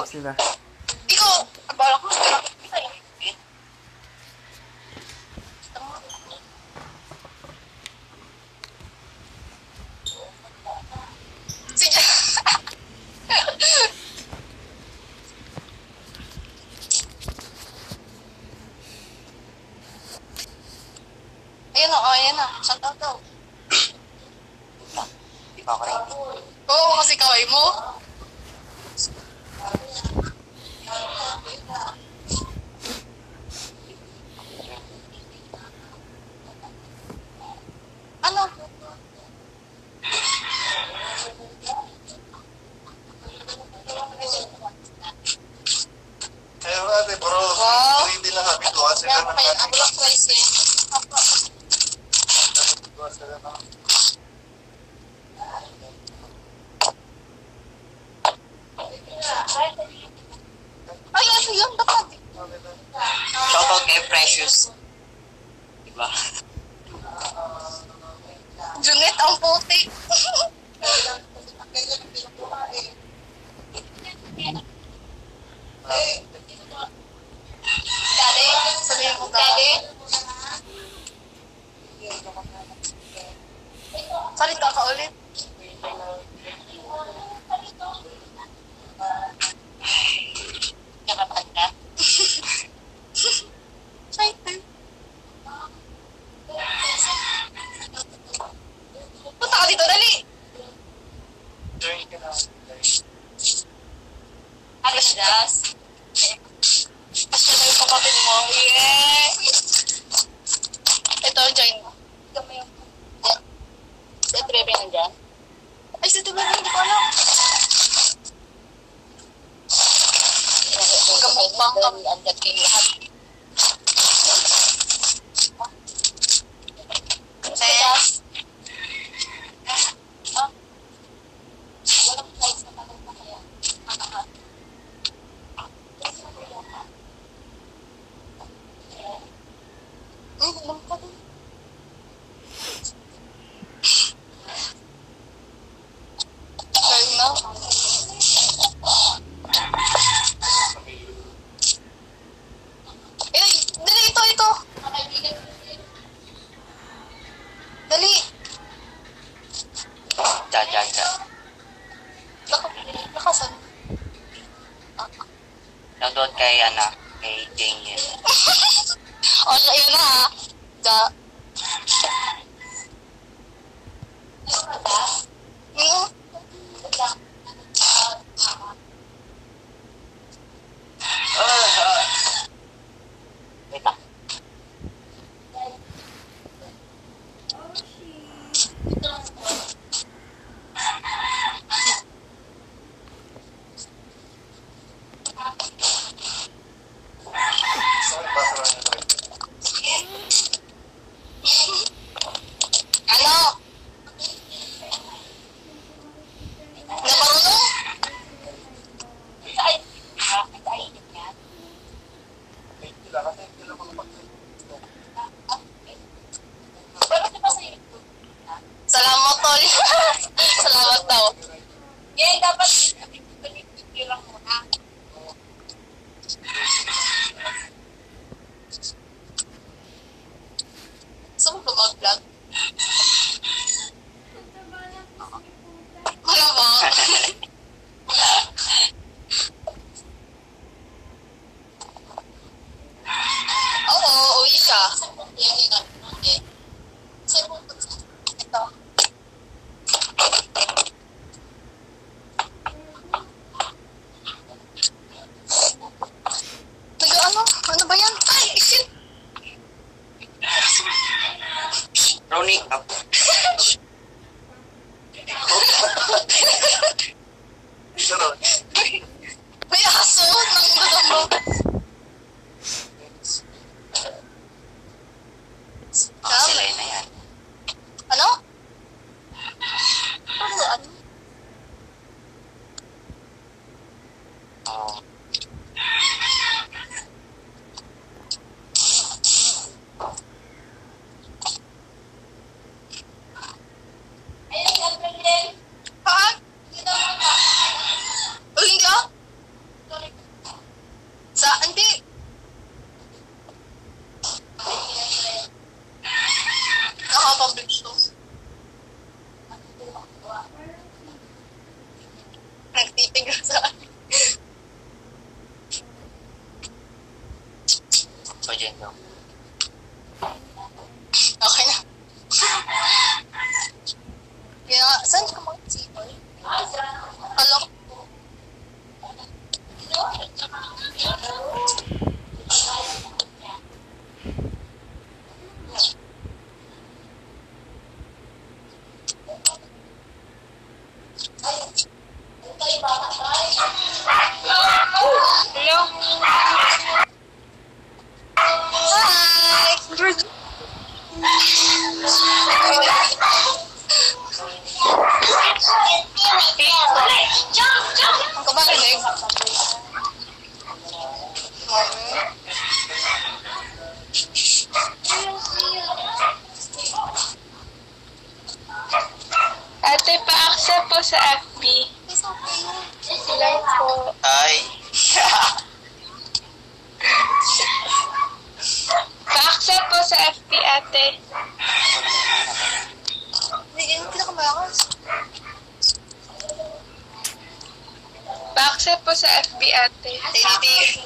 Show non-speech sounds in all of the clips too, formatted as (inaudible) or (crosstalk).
Bismillah. Iko, balak lu sekarang bisa? Ayan o. Saan daw daw? Di pa ako rin. Oo, oh, kasi kaway mo. Precious. Diba? Junet ang puti. Daddy, sabihin ko Daddy. Salita ka ulit. Bebe nandyan? Ay, si Tibet, hindi ko alam. Magkamukbang ka. Andyan kayo lahat. Yes. Walang flights na tanong pa kaya. Hmm, alam ko din. Ayun na. Ay, dali ito, ito. Dali. Laka- Lakasan. Shoutout kay, ano, kay Jane yun. (laughs) O, siya yun na ha. Da. 不要说！哎呀，真的好美。你好，hello。Kabalinig. Okay. Ate, pa-accept po sa FB. It's okay. Hello po. Hi! Pa-accept po sa FB, ate. Hindi, yun ang pinakamalakas. Pa-accept po sa FB, ate. Titi.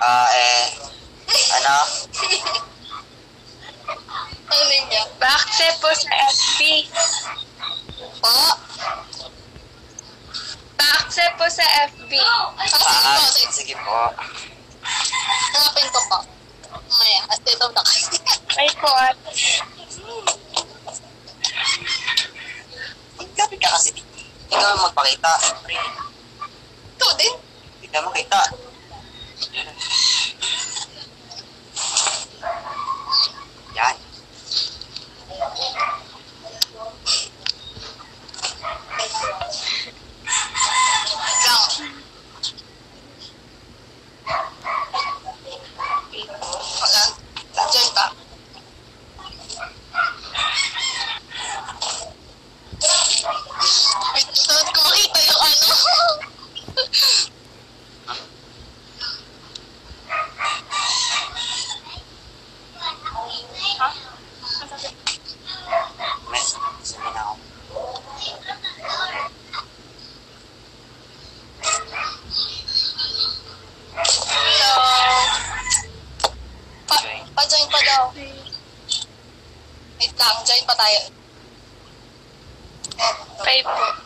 Ah, eh, ano? Ano ninyo? Pa-accept po sa FB. Po? Pa-accept po sa FB. Ah, sige po. sige po. Hanapin ko po. Maya, at ito na kayo. Ay po, ate. Magpakita. Ito din. Hindi ka makita. Pa tayo. Bye po.